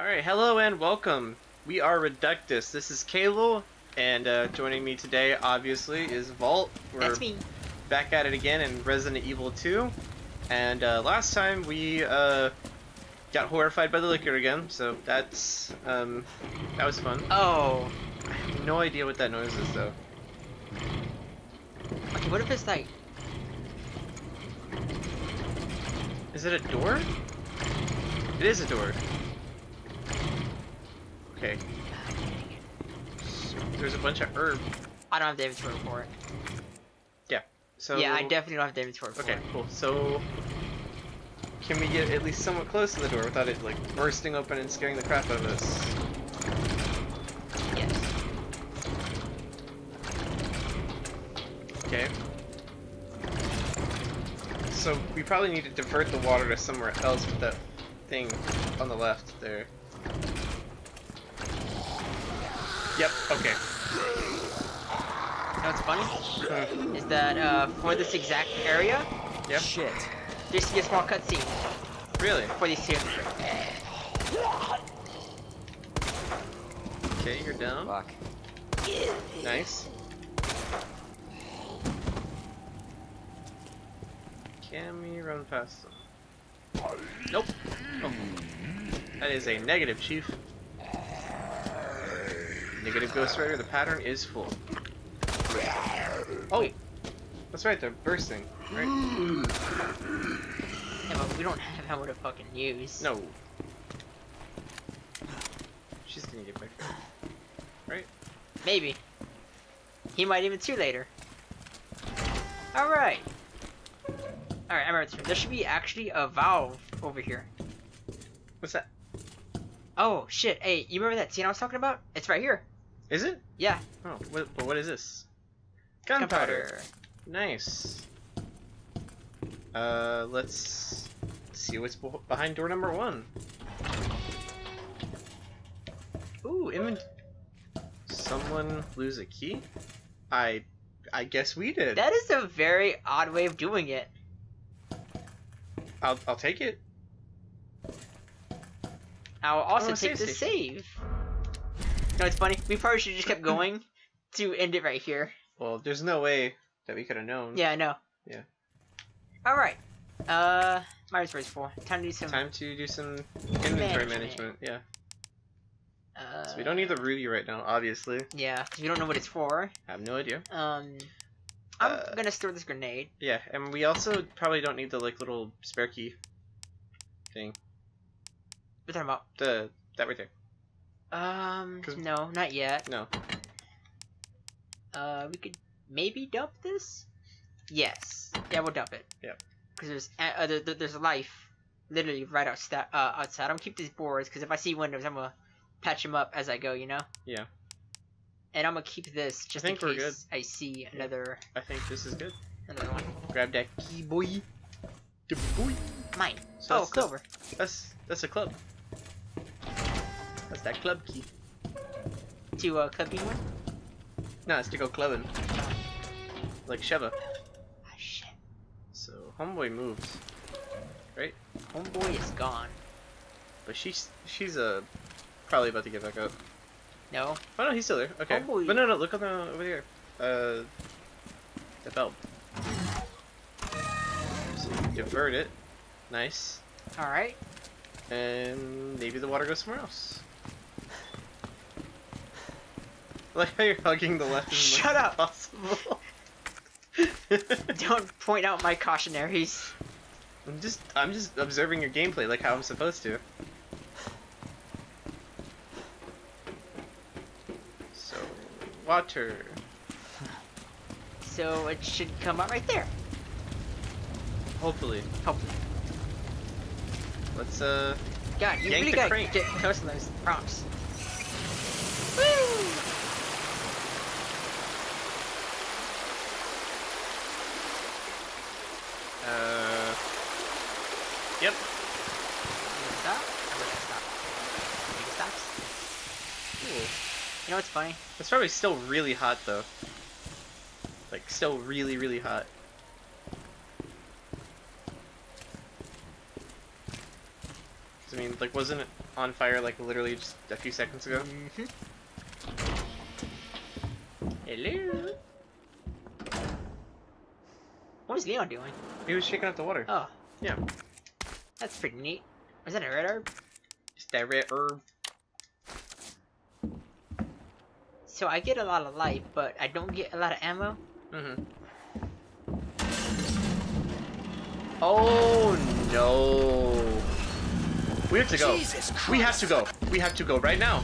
Alright, hello and welcome. We are Reductus. This is Kalo, and uh, joining me today, obviously, is Vault. We're That's me. back at it again in Resident Evil 2. And uh, last time we uh, got horrified by the licker again, so that's um, that was fun. Oh. I have no idea what that noise is though. Okay, what if it's like... Is it a door? It is a door. Okay. There's a bunch of herb. I don't have the inventory for it. Yeah. So Yeah, I definitely don't have the inventory for Okay, it. Okay, cool. So, can we get at least somewhat close to the door without it like bursting open and scaring the crap out of us? Yes. Okay. So we probably need to divert the water to somewhere else with that thing on the left there. Yep. Okay. You know what's funny? Hmm, Is that, uh, for this exact area, Yep. Shit. there used to be a small cutscene Really? for these two. Okay, you're down. Fuck. Nice. Can we run past them? Nope. Oh. That is a negative, Chief. Negative Ghost Rider, the pattern is full. Oh! That's right, they're bursting, right? Yeah, but we don't have ammo to fucking use. No. She's gonna get back. Right? Maybe. He might even see later. Alright. Alright, I remember this. There should be actually a valve over here. What's that? Oh, shit. Hey, you remember that scene I was talking about? It's right here. Is it? Yeah. Oh, what, but what is this? Gunpowder. Nice. Uh, let's see what's behind door number one. Ooh, invent. Someone lose a key? I, I guess we did. That is a very odd way of doing it. I'll, I'll take it. I'll also Oh, take save the save. No, it's funny. We probably should have just kept going to end it right here. Well, there's no way that we could have known. Yeah, I know. Yeah. Alright. Uh, my inventory's full. Time to do some. Time to do some inventory Management. management. Yeah. Uh, So we don't need the ruby right now, obviously. Yeah, 'cause we don't know what it's for. I have no idea. Um, I'm Uh, gonna store this grenade. Yeah, and we also probably don't need the like little spare key thing. What are you talking The that right there. Um, no, not yet. No. Uh, we could maybe dump this. Yes. Yeah, we'll dump it. Yep. Because there's uh, uh, there, there- there's life, literally right outside. Uh, outside. I'm gonna keep these boards because if I see windows, I'm gonna patch them up as I go. You know. Yeah. And I'm gonna keep this just think in case I see another I think this is good. another one. Grab that key, boy. The boy. Mine. So oh, that's Clover. That's that's a club. That club key. To uh, club me one. No, it's to go clubbing. Like Sheva. Ah, shit. So homeboy moves, Right? Homeboy is gone. but she's she's uh probably about to get back up. No. Oh no, he's still there. Okay. Homeboy. But no, no, look on the over here. Uh, the belt. So divert it. Nice. All right. And maybe the water goes somewhere else. Like how you're hugging the left Shut up. possible. Don't point out my cautionaries. I'm just I'm just observing your gameplay like how I'm supposed to. So water. So it should come out right there. Hopefully. Hopefully. Let's uh God, you Yank really the gotta get close to those prompts. Woo! Yep. Stop. Stop. Stops. Cool. You know what's funny? It's probably still really hot though. Like still really, really hot. I mean, like wasn't it on fire like literally just a few seconds ago? Mm-hmm. Hello. What is Leon doing? He was shaking up the water. Oh. Yeah. That's pretty neat. Is that a red herb? Just that red herb. So I get a lot of life, but I don't get a lot of ammo. Mm-hmm. Oh no. We have to go. Jesus We have to go. We have to go right now.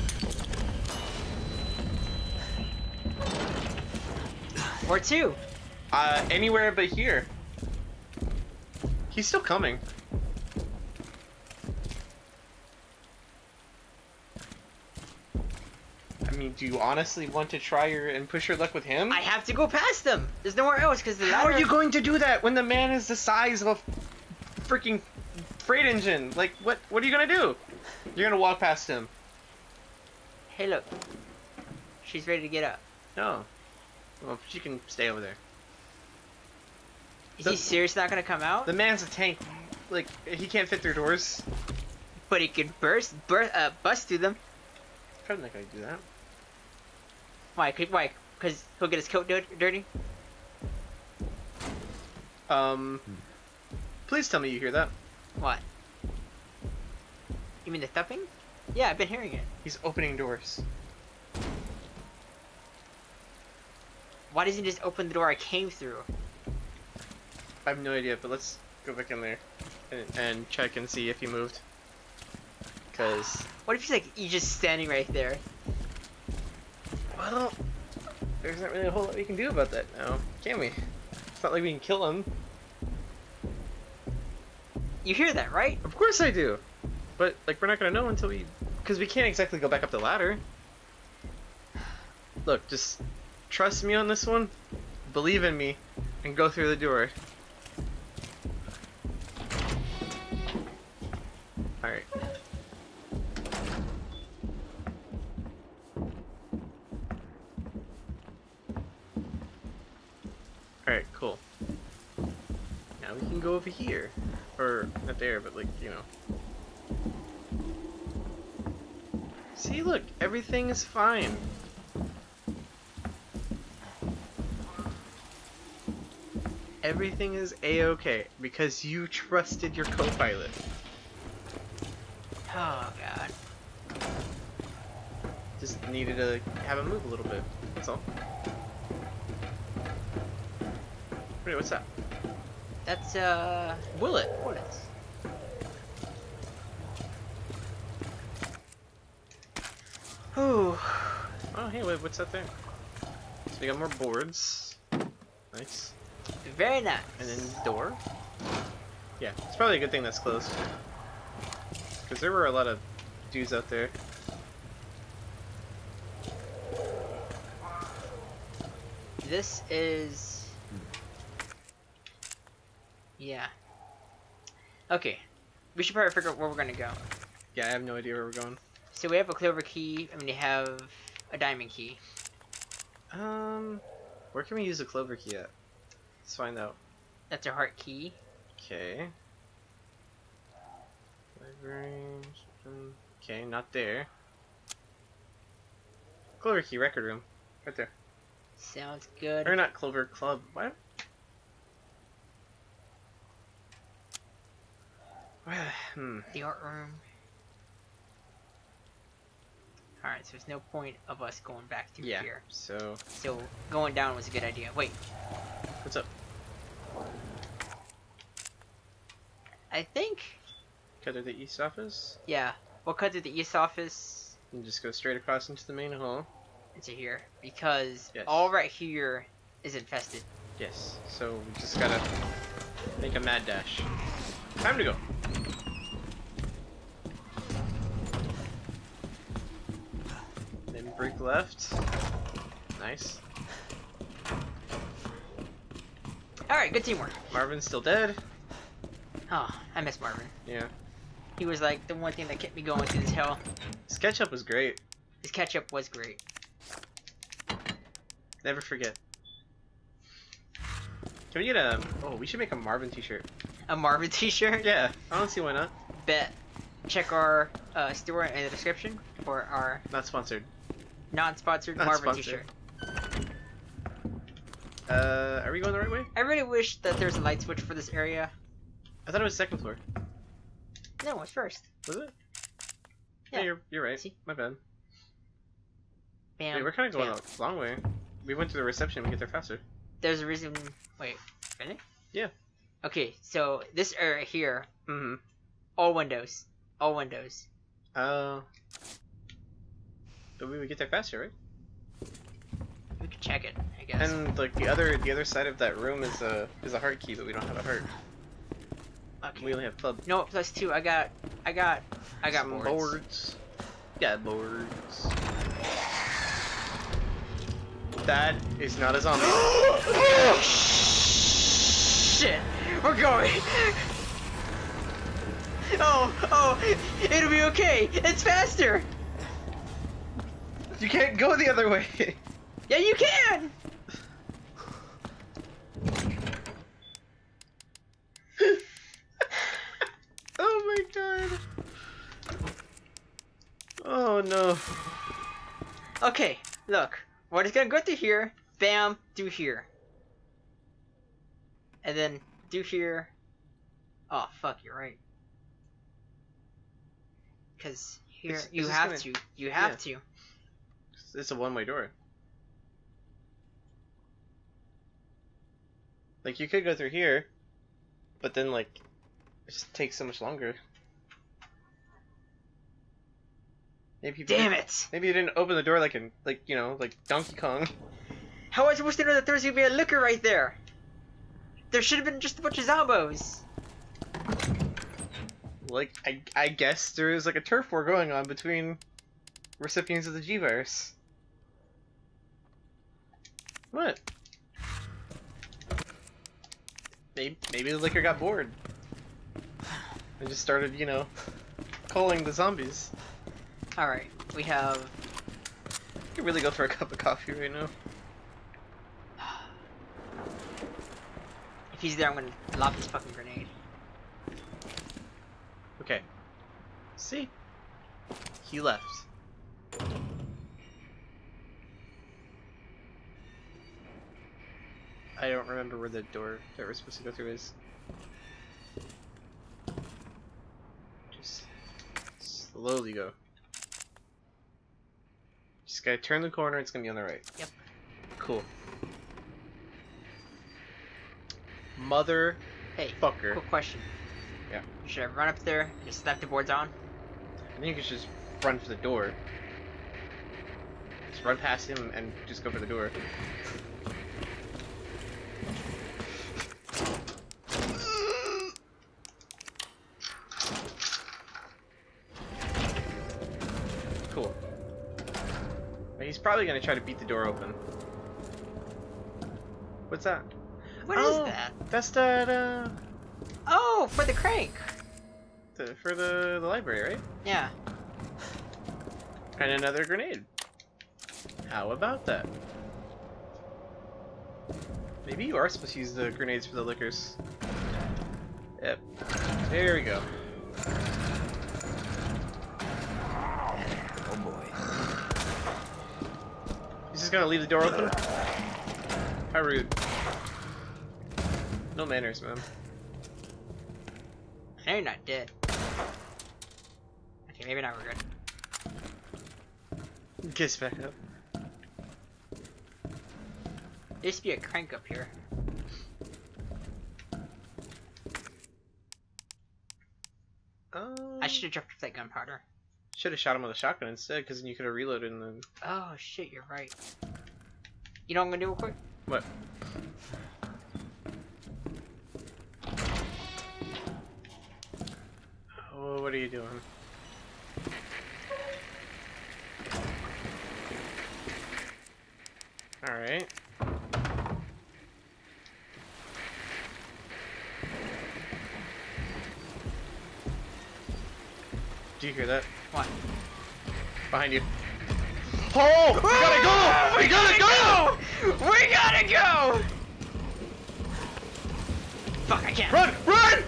Or two. Uh, anywhere but here. He's still coming. I mean, do you honestly want to try your and push your luck with him? I have to go past them. There's nowhere else because the How ladder. are you going to do that when the man is the size of a freaking freight engine? Like, what? What are you gonna do? You're gonna walk past him. Hey, look. She's ready to get up. No. Well, she can stay over there. Is The- he seriously not gonna come out? The man's a tank. Like, he can't fit through doors. But he could burst, burst, uh, bust through them. Probably not gonna do that. Why? Why? Because he'll get his coat dirty. Um. Please tell me you hear that. What? You mean the thumping? Yeah, I've been hearing it. He's opening doors. Why doesn't he just open the door I came through? I have no idea, but let's go back in there and, and check and see if he moved. Cause, What if he's like, he's just standing right there? Well, there's not really a whole lot we can do about that now, can we? It's not like we can kill him. You hear that, right? Of course I do, but like we're not gonna know until we, because we can't exactly go back up the ladder. Look, just trust me on this one, believe in me, and go through the door. Alright. Alright, cool. Now we can go over here. Or, not there, but like, you know. See, look, everything is fine. Everything is a-okay because you trusted your co-pilot. Oh god. Just needed to have him move a little bit. That's all. Wait, what's that? That's uh Bullet. bullets. Oh, hey, wait, what's that thing? So we got more boards. Nice. Very nice. And then door. Yeah, it's probably a good thing that's closed. Because there were a lot of dudes out there. This is. Yeah. Okay. We should probably figure out where we're gonna go. Yeah, I have no idea where we're going. So we have a clover key, and we have a diamond key. Um, where can we use the clover key at? Let's find out. That's a heart key. Okay. Library. something. Okay, not there. Clover key, record room. Right there. Sounds good. Or not Clover Club. What? Hmm. The art room. Alright, so there's no point of us going back through Yeah. here. So, So going down was a good idea. Wait, what's up? I think Cut to the east office. yeah, we'll cut through the east office And just go straight across into the main hall. into here because Yes. all right here is infested. Yes. So we just gotta make a mad dash. Time to go. Break left. Nice. Alright, good teamwork. Marvin's still dead. Oh, I miss Marvin. Yeah. He was like the one thing that kept me going through this hell. His SketchUp was great. His catch up was great. Never forget. Can we get a? Oh, we should make a Marvin T-shirt. A Marvin t-shirt? Yeah, I don't see why not. Bet. check our uh, store in the description for our Not sponsored. Non-sponsored Marvin sponsored. t-shirt. Uh, are we going the right way? I really wish that there's a light switch for this area. I thought it was second floor. No, it's first. Was it? Yeah. you're you're right. See? My bad. Bam. Wait, we're kind of going bam. a long way. We went to the reception. We get there faster. There's a reason. Wait, really? Yeah. Okay, so this area here, Mm-hmm. all windows, all windows. Uh. But we would get there faster, right? We could check it, I guess. And like the other the other side of that room is a is a heart key, but we don't have a heart. okay. We only have club. No, plus two. I got, I got, I got boards. boards. Yeah, boards. That is not a zombie. Oh, shit, we're going. Oh, oh, it'll be okay. It's faster. You can't go the other way. Yeah, you can. oh my god. Oh no. Okay, look. We're just gonna go through here. Bam, do here. And then do here. Oh fuck, you're right. Cause here It's- you have gonna- to. You have to. It's a one-way door. Like you could go through here, but then like it just takes so much longer. Maybe you Damn it! Maybe you didn't open the door like in like you know like Donkey Kong. How was I supposed to know that there was gonna be a licker right there? There should have been just a bunch of zombos. Like I I guess there is like a turf war going on between recipients of the G virus. What? Maybe maybe the licker got bored. I just started, you know, calling the zombies. Alright, we have. I could really go for a cup of coffee right now. If he's there, I'm gonna lob this fucking grenade. Okay. See? He left. I don't remember where the door that we're supposed to go through is. Just slowly go. Just gotta turn the corner, it's gonna be on the right. Yep. Cool. Mother Hey, fucker. quick question. Yeah. Should I run up there and just slap the boards on? I think you could just run for the door. Just run past him and just go for the door. Cool. He's probably gonna try to beat the door open. What's that? What is Oh, that? That's that, uh, Oh, for the crank. the, for the, the library, right? Yeah. And another grenade. How about that? Maybe you are supposed to use the grenades for the lickers. Yep. There we go. Oh boy. He's just gonna leave the door open? How rude. No manners, man. You're not dead. Okay, maybe now we're good. Kiss back up. There used to be a crank up here. Um, I should have dropped that gunpowder. Should have shot him with a shotgun instead, because then you could have reloaded and then. Oh shit, you're right. You know what I'm gonna do real quick? What? Oh, what are you doing? Alright. Do you hear that? behind you. Oh! We gotta go! We, we gotta, gotta go! go! We gotta go! Fuck, I can't. Run! Run!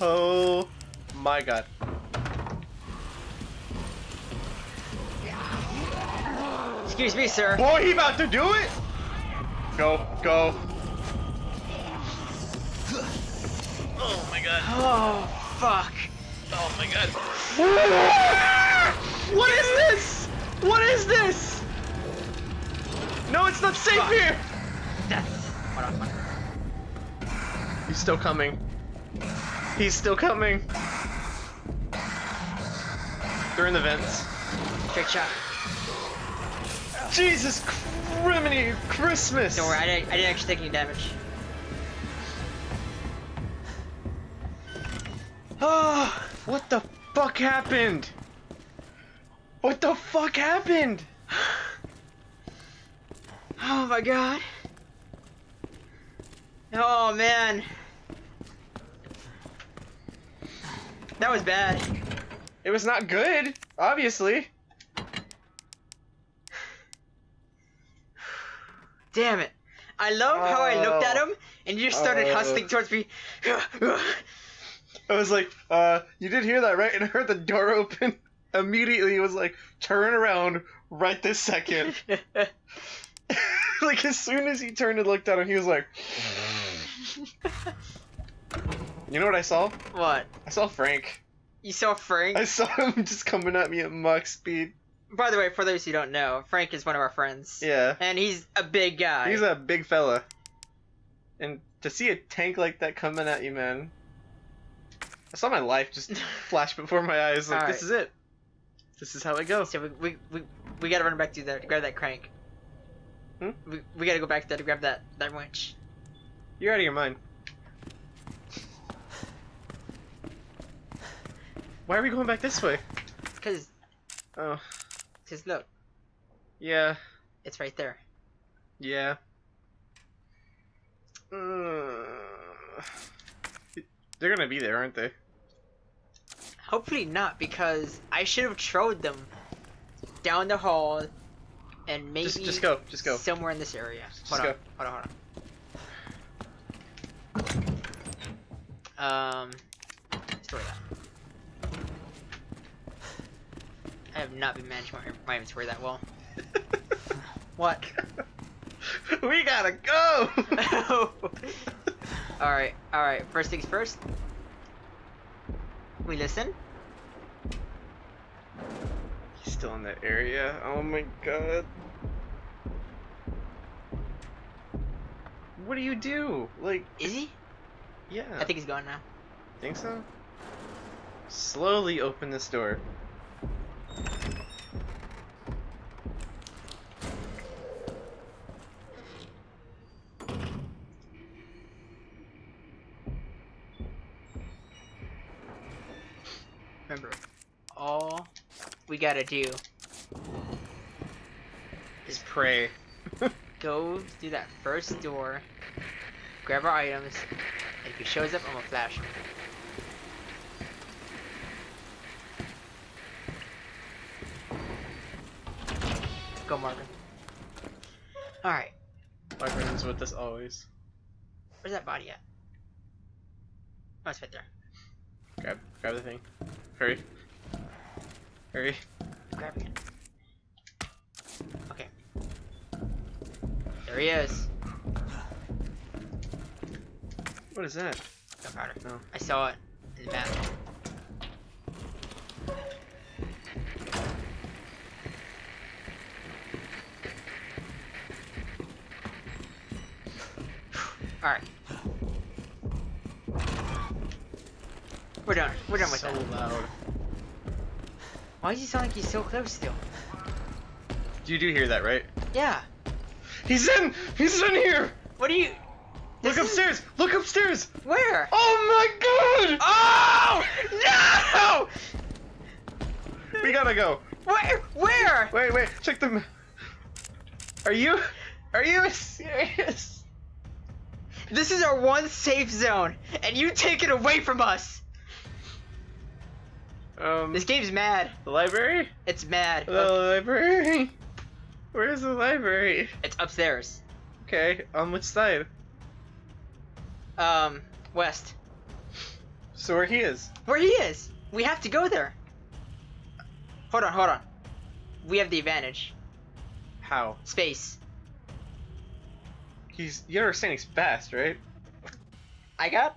Oh my god. Excuse me, sir. Boy, he about to do it! Go, go, Oh my god. Oh, fuck. Oh my god. What is this? What is this? No, it's not safe Fuck. here! Death. Hold on, hold on. He's still coming. He's still coming. They're in the vents. Trick shot. Jesus criminy Christmas! Don't worry, I didn't, I didn't actually take any damage. Oh, what the fuck happened? What the fuck happened? Oh my god. Oh man. That was bad. It was not good, obviously. Damn it. I love how I looked at Oh. him and you just started Oh. hustling towards me. I was like, uh, you did hear that, right? And I heard the door open. Immediately, it was like, turn around right this second. like, as soon as he turned and looked at him, he was like, you know what I saw? what? I saw Frank. You saw Frank? I saw him just coming at me at mach speed. By the way, for those who don't know, Frank is one of our friends. Yeah. And he's a big guy. He's a big fella. And to see a tank like that coming at you, man. I saw my life just flash before my eyes. Like, this is it. This is how it goes. So we, we, we, we gotta run back to there to grab that crank. Hmm? We, we gotta go back there to grab that, that wrench. You're out of your mind. Why are we going back this way? Cause, Oh, cause look, yeah, it's right there. yeah. Uh, they're gonna be there, aren't they? Hopefully not, because I should have trolled them down the hall and maybe Just, just go, just go. somewhere in this area. Just hold on, hold on, hold on. Um, store that. I have not been managing my, my inventory that well. What? we gotta go. alright, alright. First things first. We listen. He's still in that area. Oh my god. What do you do? Like, Is he? yeah. I think he's gone now. Think so? Slowly open this door. Remember, all we gotta do Is pray. go through that first door, grab our items, and if he shows up, I'm gonna flash him. Go, Marvin. Alright, My friend's with us always. where's that body at? Oh, it's right there. Grab, grab the thing. Hurry. Hurry. Grab it. Okay. There he is. What is that? Gunpowder. No. I saw it in the map. Alright. We're done. We're done with so that. loud. Why does he sound like he's so close still? You do hear that, right? Yeah. He's in! He's in here! What are you... Look This is- upstairs! Look upstairs! Where? Oh my god! Oh! No! We gotta go. Where? Where? Wait, wait, check them. Are you? Are you serious? This is our one safe zone, and you take it away from us. Um, This game's mad. the library? It's mad. The library? Where's the library? It's upstairs. Okay, on which side? Um, west. So where he is? Where he is. We have to go there. Hold on, hold on. We have the advantage. How? Space. He's you understand he's fast, right? I got.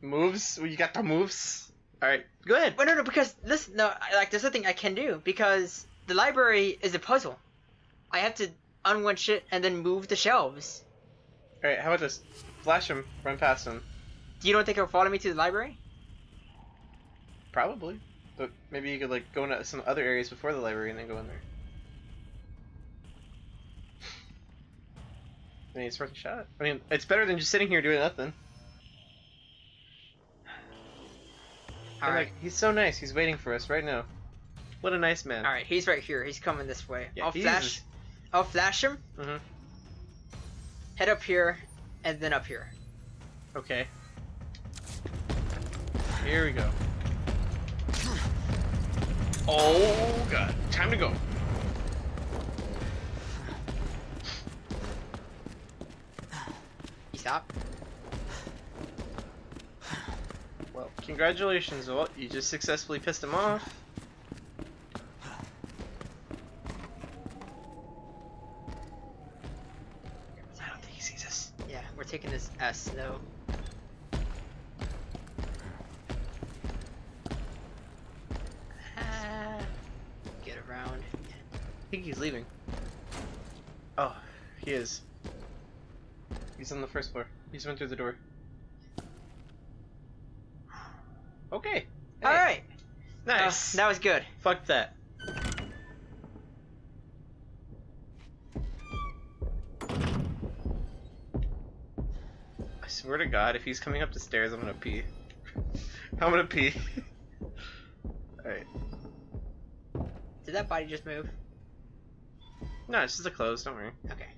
Moves? You got the moves. All right, go ahead. Well, no, no, because listen, no, like there's something I can do because the library is a puzzle. I have to unwinch shit and then move the shelves. All right, how about this? Flash him, run past him. Do you don't think he'll follow me to the library? Probably, but maybe you could like go into some other areas before the library and then go in there. I mean, it's worth a shot. I mean, it's better than just sitting here doing nothing. All right, like, he's so nice. He's waiting for us right now. What a nice man. all right. He's right here. He's coming this way. Yeah, I'll flash. I'll flash him. Mhm. Head up here, and then up here. Okay. Here we go. Oh god, time to go. You stop. Well, congratulations, Walt. You just successfully pissed him off. I don't think he sees us. Yeah, we're taking this as slow. Ah, Get around. I think he's leaving. Oh, he is. He's on the first floor. He just went through the door. Okay. All Hey, right. Nice. Uh, that was good. Fuck that. I swear to God, if he's coming up the stairs, I'm gonna pee. I'm gonna pee. Alright. Did that body just move? No, it's just the clothes, don't worry. Okay.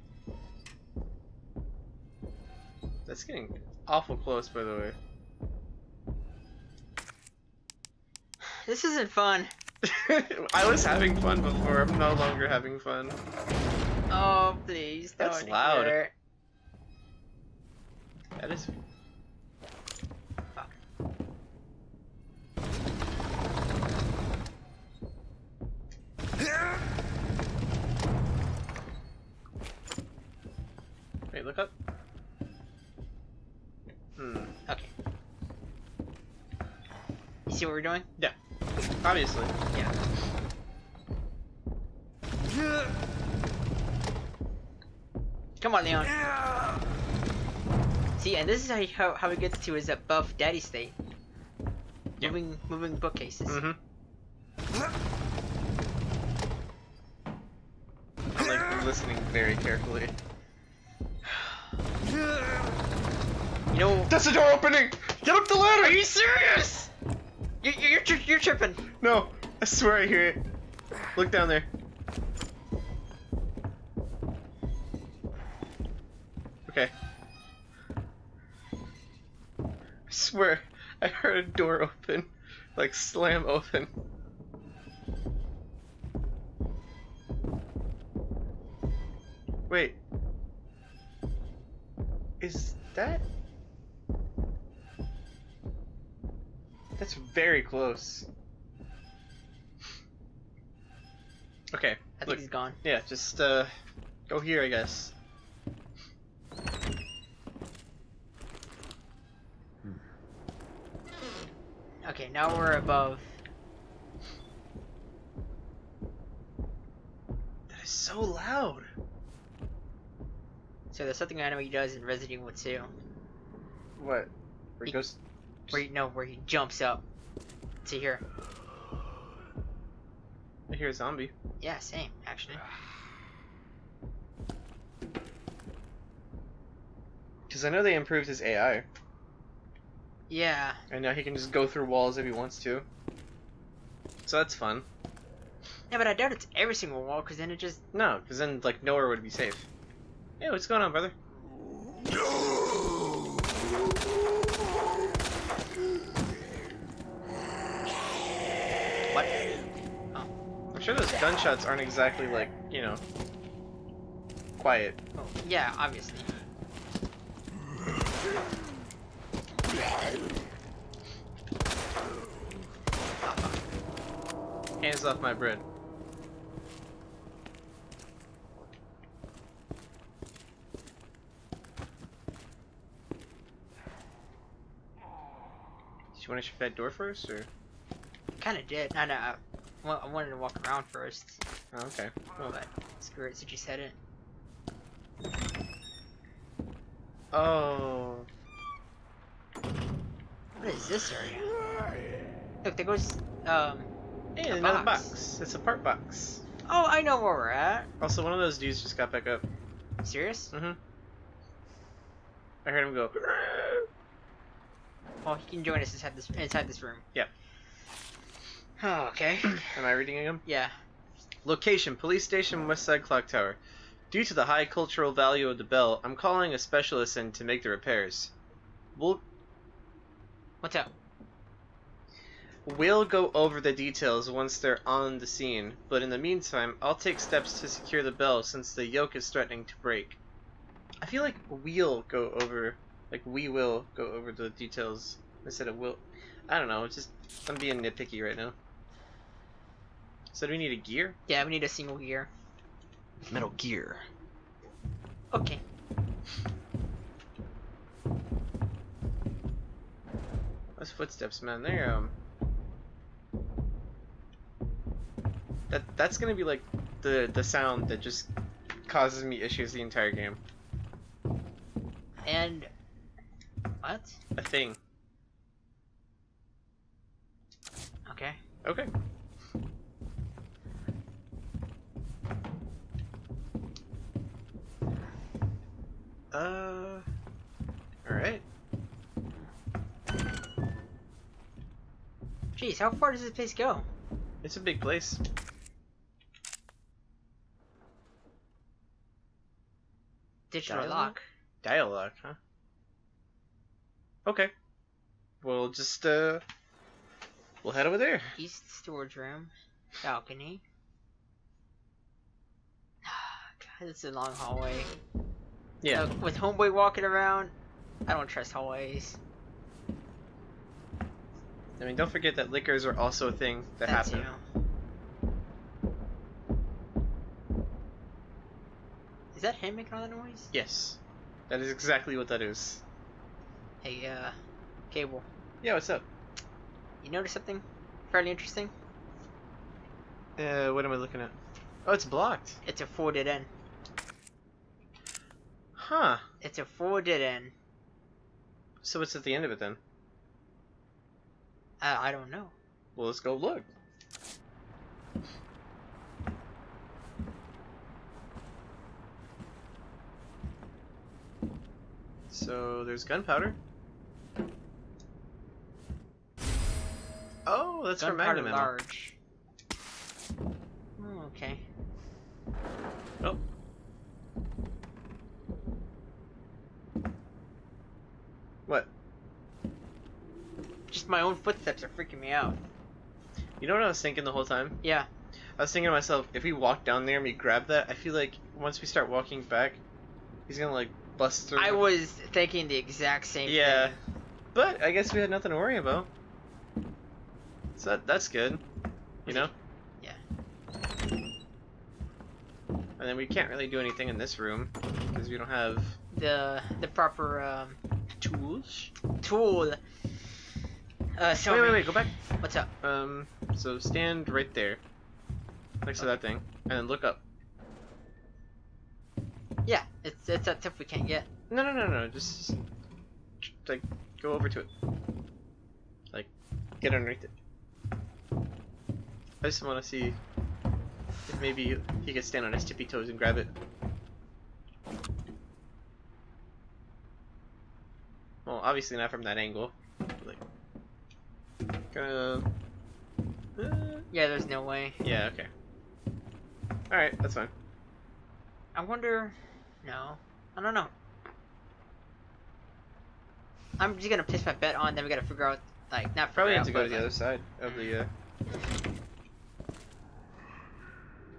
That's getting awful close, by the way. This isn't fun. I was having fun before, I'm no longer having fun. Oh, please don't. That's loud. hear. That is. Fuck. Wait, look up. Hmm. Okay. You see what we're doing? Obviously. Yeah. Come on, Leon. See, and this is how he, how, how he gets to his above daddy state. Yeah. Moving moving bookcases. Mm-hmm. I'm like listening very carefully. You know, That's the door opening! Get up the ladder! Are you serious? You're tripping. No, I swear I hear it. Look down there. Okay. I swear, I heard a door open, like slam open. Wait. Is that? That's very close. Okay, I think look, he's gone. yeah, just uh, go here, I guess. Okay, now we're above. That is so loud. So there's something I know he does in Resident Evil 2. What? Where he He- goes? Where you know where he jumps up to here. I hear a zombie. Yeah, same actually. Because I know they improved his AI, Yeah. and now he can just go through walls if he wants to. So that's fun. Yeah, but I doubt it's every single wall, because then it just. No, because then like nowhere would be safe. Hey, what's going on, brother? What? Oh. I'm sure those gunshots aren't exactly like, you know, quiet. Oh. Yeah, obviously. Hands off my bread. You want to shut that door first, or? Kind of did. No, no. I, I wanted to walk around first, Oh, okay. Well, but screw it. Since you said it. oh. What is this area? Look, there goes. Um. Hey, A another box. box. It's a part box. Oh, I know where we're at. Also, one of those dudes just got back up. Serious? Mm-hmm. I heard him go. Oh, he can join us inside this inside this room. Yeah. Oh, okay. Am I reading again? yeah. Location: Police Station, West Side Clock Tower. Due to the high cultural value of the bell, I'm calling a specialist in to make the repairs. We'll What's up? we'll go over the details once they're on the scene, but in the meantime, I'll take steps to secure the bell since the yoke is threatening to break. I feel like we'll go over, like we will go over the details instead of will. I don't know. It's just I'm being nitpicky right now. So do we need a gear? Yeah, we need a single gear. Metal Gear. Okay. Those footsteps, man. They're um. That that's gonna be like the the sound that just causes me issues the entire game. And what? A thing. Okay. Okay. Uh. All right. Jeez, how far does this place go? It's a big place. Digital Dialogue? lock. Dialogue, huh? Okay. We'll just uh. We'll head over there. East storage room. Balcony. God, this is a long hallway. Yeah. Look, with homeboy walking around, I don't trust hallways. I mean, don't forget that lickers are also a thing that That's happen. you. Is that him making all that noise? Yes. That is exactly what that is. Hey, uh, Cable. Yeah, what's up? You notice something fairly interesting? Uh, what am I looking at? Oh, it's blocked. It's a four dead end. Huh. It's a four dead end. So what's at the end of it then? Uh, I don't know. Well, let's go look. So there's gunpowder. Oh, that's for Gunpowder Magnum ammo. large. Oh, okay. Oh. What? Just my own footsteps are freaking me out. You know what I was thinking the whole time? Yeah. I was thinking to myself, if we walk down there and we grab that, I feel like once we start walking back, he's gonna like bust through. I was thinking the exact same Yeah. thing. Yeah. But I guess we had nothing to worry about. So that, that's good. You know? Yeah. And then we can't really do anything in this room because we don't have The the proper um, tools. tool. Uh, so wait, wait, wait, go back. What's up? Um, so stand right there, next to that thing, and then look up. Yeah, it's it's that stuff we can't get. No, no, no, no, just, just like go over to it. Like, get underneath it. I just want to see if maybe he could stand on his tippy toes and grab it. Well, obviously not from that angle. Like, gonna. Uh, Yeah, there's no way. yeah. Okay. All right, that's fine. I wonder. No, I don't know. I'm just gonna place my bet on. Then we gotta figure out, like, not Probably need to go to the like- other side of the. Uh...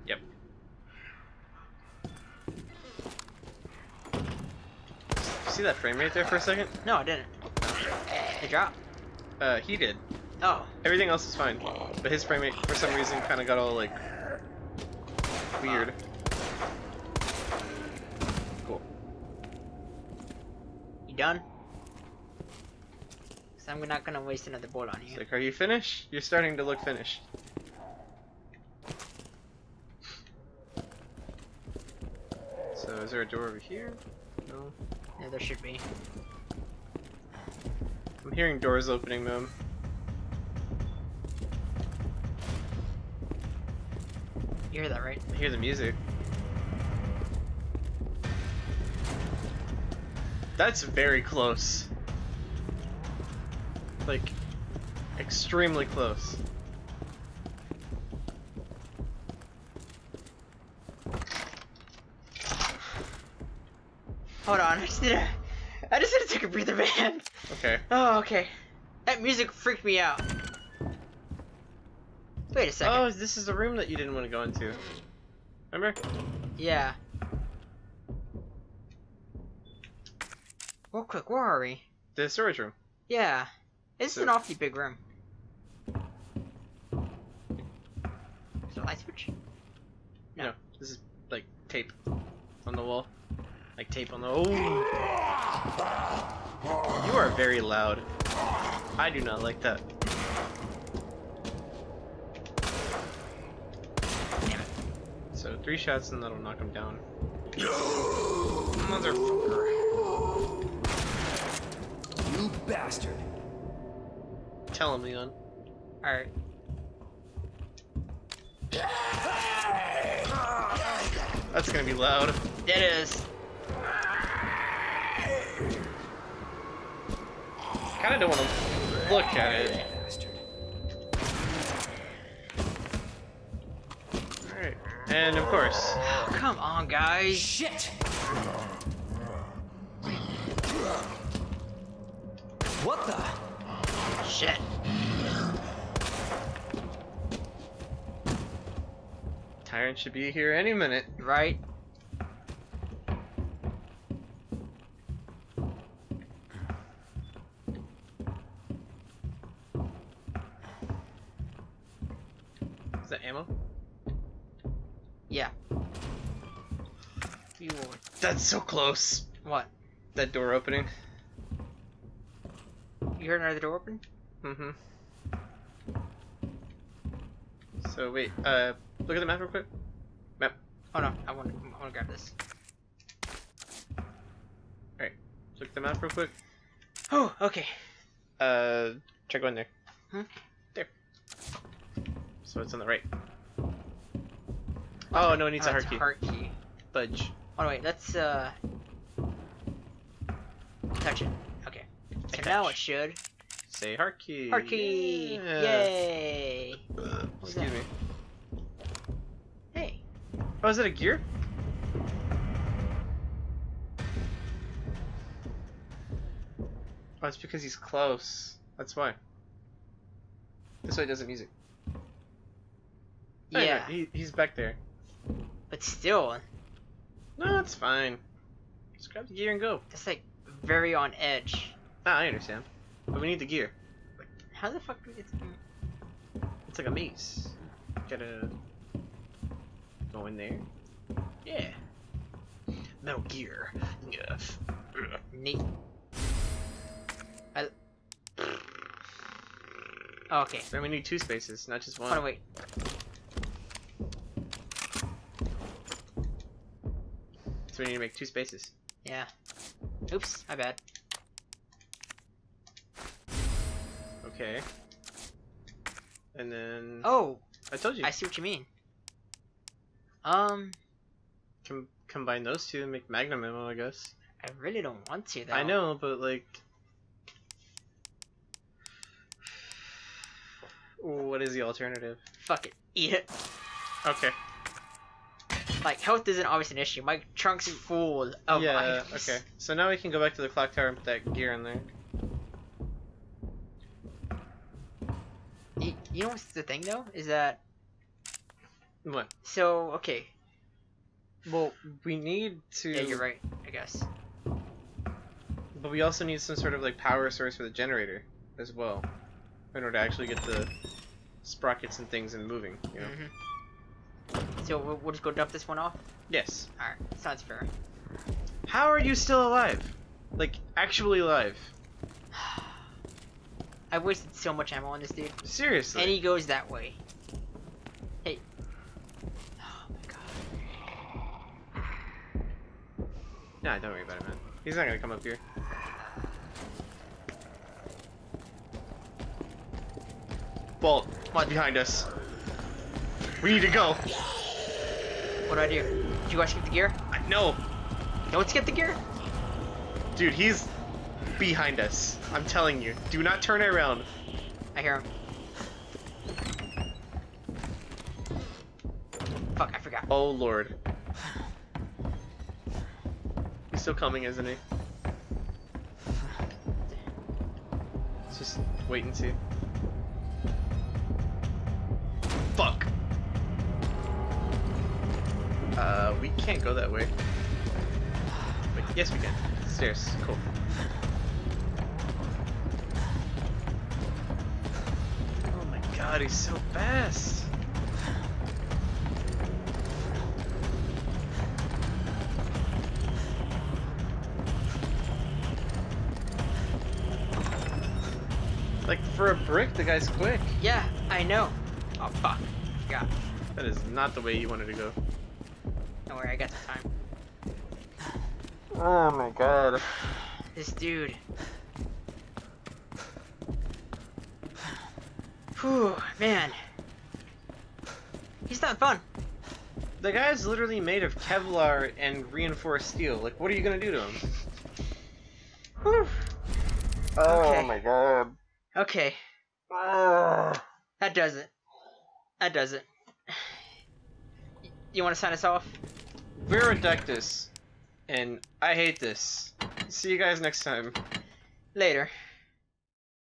Yep. See that frame rate there for a second? No, I didn't. It dropped. Uh, he did. Oh, Everything else is fine, but his frame rate for some reason kind of got all like weird. Cool. you done? Cause I'm not gonna waste another bullet on It's you. like, are you finished? You're starting to look finished. So is there a door over here? No. Yeah, there should be. I'm hearing doors opening though. You hear that, right? I hear the music. That's very close. Like, extremely close. Hold on, I just need to. I just need to take a breather, man. Okay. Oh, okay. That music freaked me out. Wait a second. Oh, this is the room that you didn't want to go into. Remember? Yeah. Real quick, where are we? The storage room. Yeah. It's So- an awfully big room. Is there a light switch? No. No, this is like tape on the wall. Like tape on the. Oh! You are very loud. I do not like that. So three shots and that'll knock him down. Motherfucker. You bastard. Tell him, Leon. Alright. That's gonna be loud. It is. I kinda don't want to look at it. Alright. And of course. Oh, come on, guys. Shit! What the? Shit. Tyrant should be here any minute. Right? Is that ammo? Yeah. You will. That's so close. What? That door opening. You heard another door open? Mm-hmm. So wait, uh, look at the map real quick. Map. Oh no, I want to. I want to grab this. All right, look at the map real quick. Oh, okay. Uh, check going there. Hmm? There. So it's on the right. Oh no, it needs oh, a heart key. Heart key. Budge. Oh wait, let's uh touch it. Okay. So Touch. now it should. Say heart key. Heart key! Yeah. Yay! Uh, excuse that? me. Hey. Oh, is that a gear? Oh, it's because he's close. That's why. This way it doesn't music. Yeah, he, he's back there. But still, No, it's fine. Just grab the gear and go. it's like very on edge. Ah, I understand. But we need the gear. How the fuck do we get to... It's like a maze. Gotta go in there. Yeah. Metal Gear. Yes. Neat. I... Oh, okay. Then we need two spaces, not just one. Hold on, wait. We need to make two spaces. Yeah. Oops, my bad. Okay. And then Oh, I told you I see what you mean. Um, com- combine those two and make Magnum ammo, I guess. I really don't want to though. I know, but like, what is the alternative? Fuck it. Eat it. Okay. Like, health isn't always an issue. My trunk's full of yeah. items. Okay. So now we can go back to the clock tower and put that gear in there. You, you know what's the thing though? Is that What? so okay? Well, we need to. Yeah, you're right. I guess. But we also need some sort of like power source for the generator as well. in order to actually get the sprockets and things and moving. You know. hmm So we'll, we'll just go dump this one off. Yes. All right, sounds fair. How are you still alive? Like actually alive? I wasted so much ammo on this dude, Seriously. and he goes that way. Hey. Oh my god. Nah, don't worry about it, man. He's not gonna come up here. Bolt, behind us. We need to go. What do I do? Did you guys get the gear? No, No, let's get the gear. dude, he's behind us. I'm telling you. Do not turn around. I hear him. Fuck, I forgot. Oh lord. He's still coming, isn't he? Let's just wait and see. Uh, we can't go that way. Wait, yes we can. Stairs, cool. Oh my god, he's so fast. Like for a brick, the guy's quick. Yeah, I know. Oh fuck. Yeah. That is not the way you wanted to go. Don't worry, I got the time. Oh my god. This dude. Whew, man. He's not fun. The guy's literally made of Kevlar and reinforced steel. Like, what are you gonna do to him? Whew. Oh Okay. my god. Okay, Ah. that does it. That does it. You want to sign us off? We're Reductus. And I hate this. See you guys next time. Later.